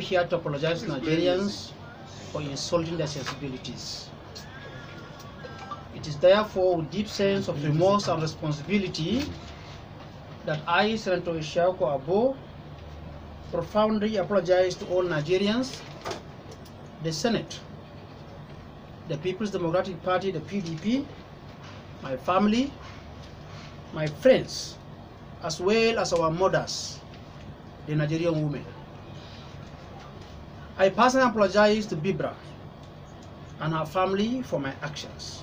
here to apologize to Nigerians for insulting their sensibilities. It is therefore with deep sense of remorse and responsibility that I, Senator Ishaku Abbo, profoundly apologize to all Nigerians, the Senate, the People's Democratic Party, the PDP, my family, my friends, as well as our mothers, the Nigerian women. I personally apologize to Bibra and her family for my actions.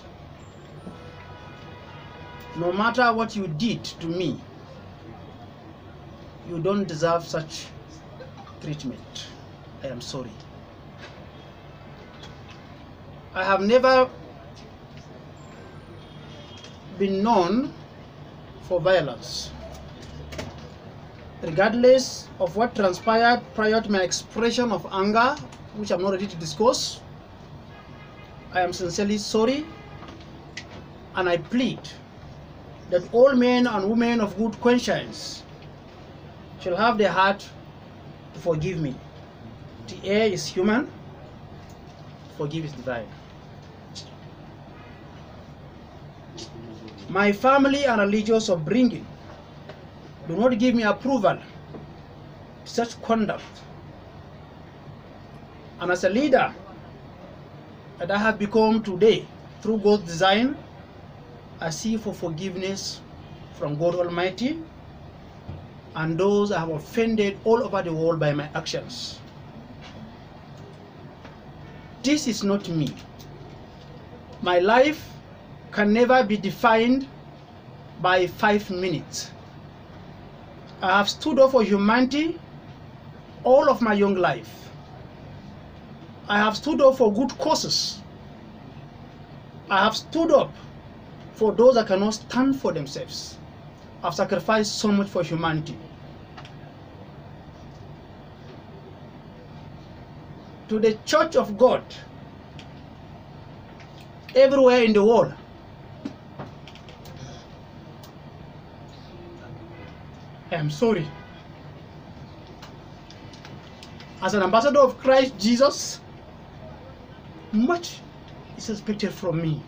No matter what you did to me, you don't deserve such treatment. I am sorry. I have never been known for violence. Regardless of what transpired prior to my expression of anger, which I'm not ready to discuss, I am sincerely sorry and I plead that all men and women of good conscience shall have the heart to forgive me. The air is human, forgive is divine. My family and religious upbringing do not give me approval to such conduct. And as a leader that I have become today through God's design, I seek for forgiveness from God Almighty and those I have offended all over the world by my actions. This is not me. My life can never be defined by five minutes. I have stood up for humanity all of my young life. I have stood up for good causes. I have stood up for those that cannot stand for themselves. I've sacrificed so much for humanity. To the church of God, everywhere in the world, I am sorry. As an ambassador of Christ Jesus, much is expected from me,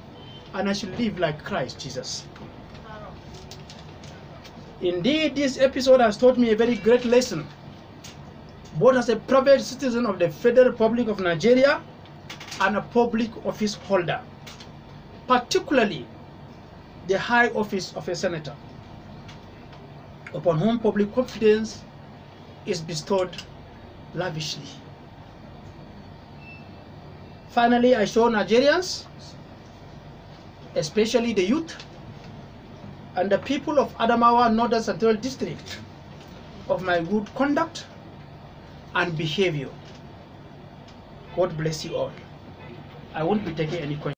and I should live like Christ Jesus. Indeed, this episode has taught me a very great lesson, both as a private citizen of the Federal Republic of Nigeria and a public office holder, particularly the high office of a senator upon whom public confidence is bestowed lavishly. Finally, I show Nigerians, especially the youth and the people of Adamawa Northern Central District, of my good conduct and behavior. God bless you all. I won't be taking any questions.